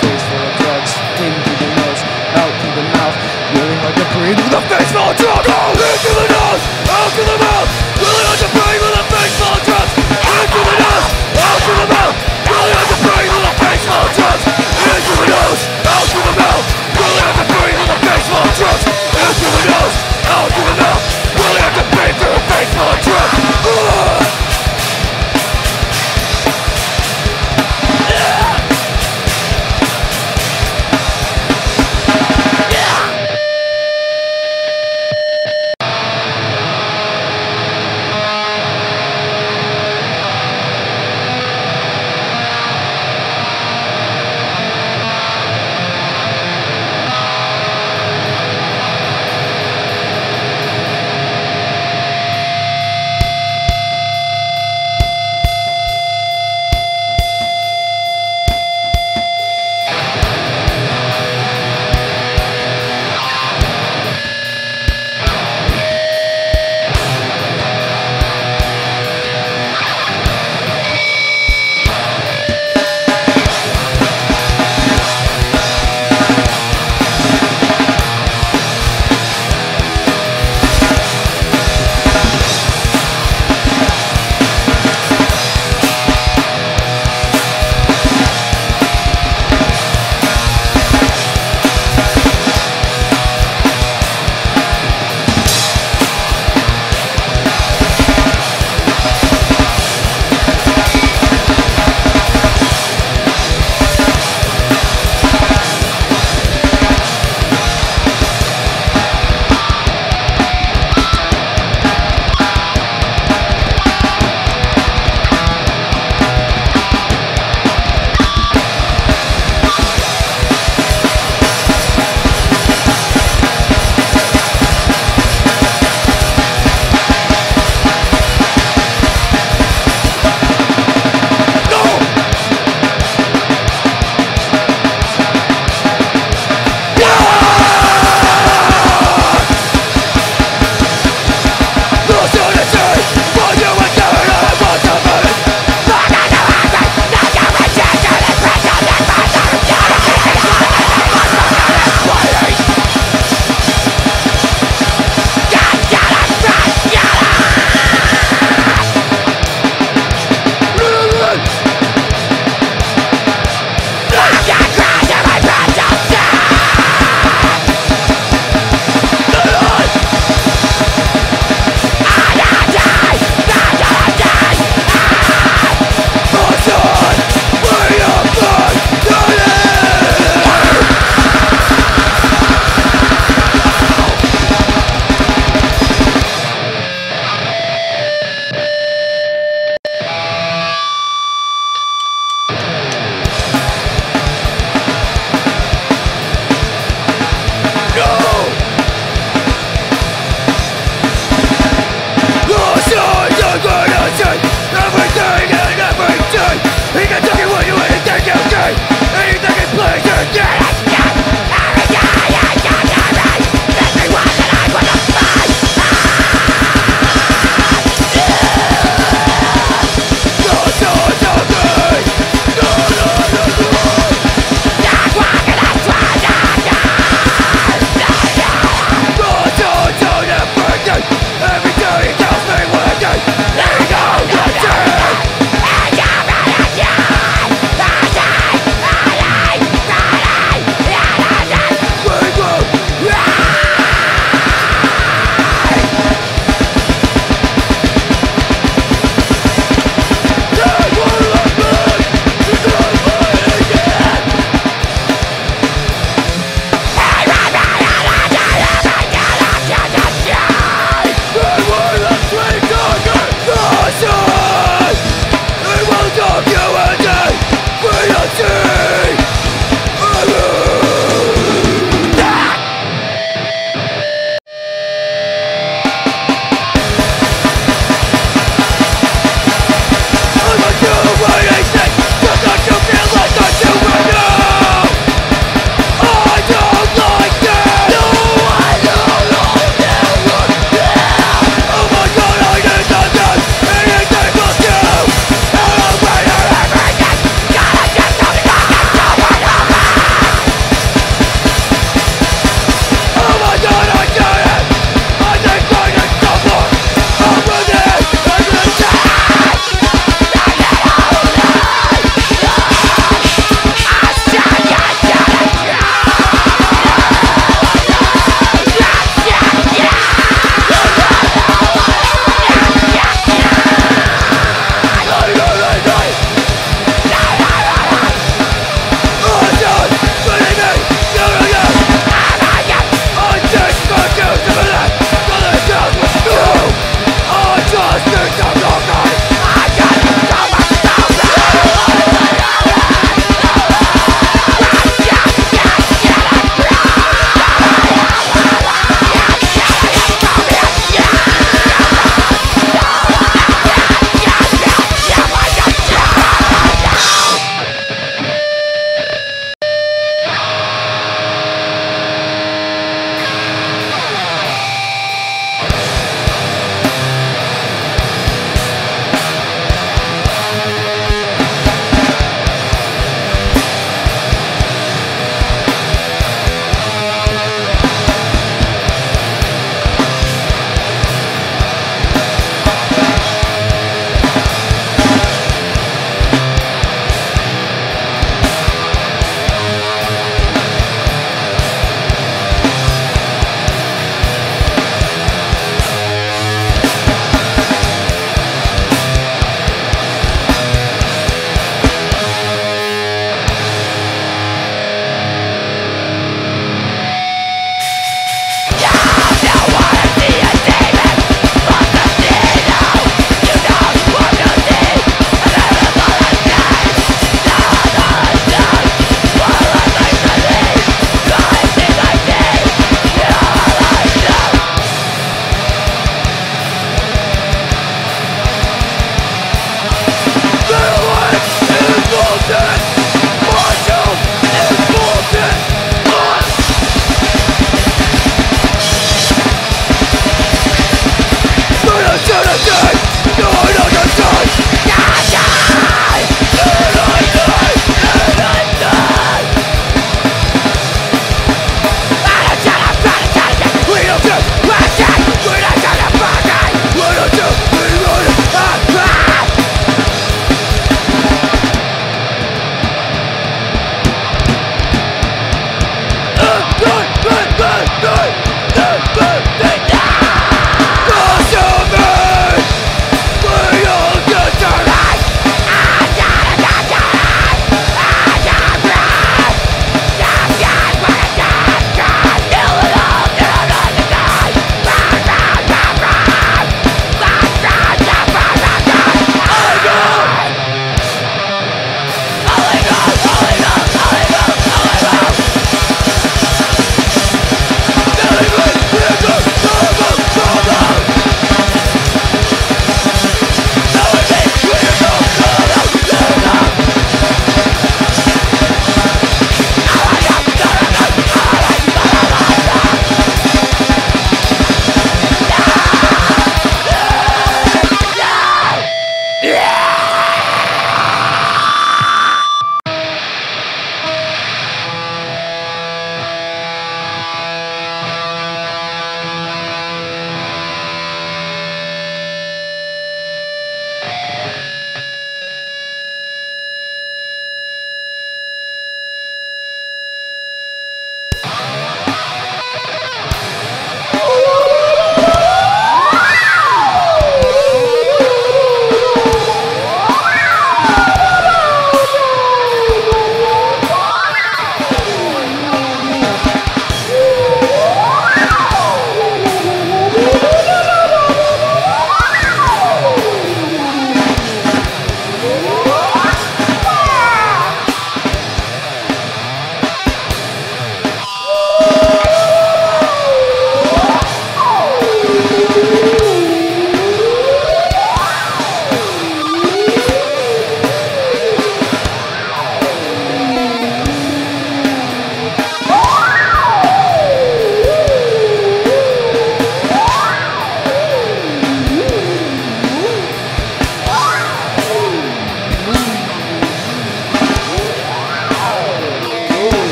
face full of drugs, in through the nose, out through the mouth, really hard to breathe with a face full of drugs. In through the nose, out through the mouth, really hard to breathe with a face full of drugs. In through the nose, out through the mouth, really hard to breathe with a face full of drugs. In through the nose, out through the mouth, really hard to breathe with a face full of drugs. In through the nose, out through the mouth, really hard to breathe through a face full of drugs.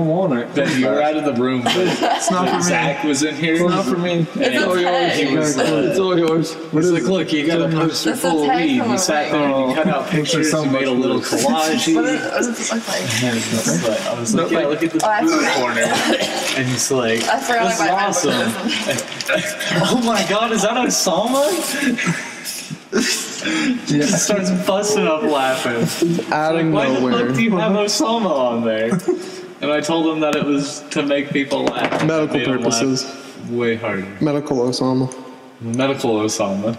Don't want it. Ben, you were out of the room. But It's not for me. Zach was in here. It's not for me. It's all yours. He was, uh, it's all yours. What He's is like, it? look, you got a poster full of tag weed. from You a sat there and weed. you cut out Oh, pictures. so You made a little collage. What, is, what does it look like? And it's I was like, No, yeah, like- look at the Oh, I food forgot. corner. And he's like, I forgot this is I might have awesome. oh my god, is that Osama? He just starts busting up laughing. Out of Like, why the fuck do you have Osama on there? And I told him that it was to make people laugh. Medical him laugh purposes. Way harder. Medical Osama. Medical Osama.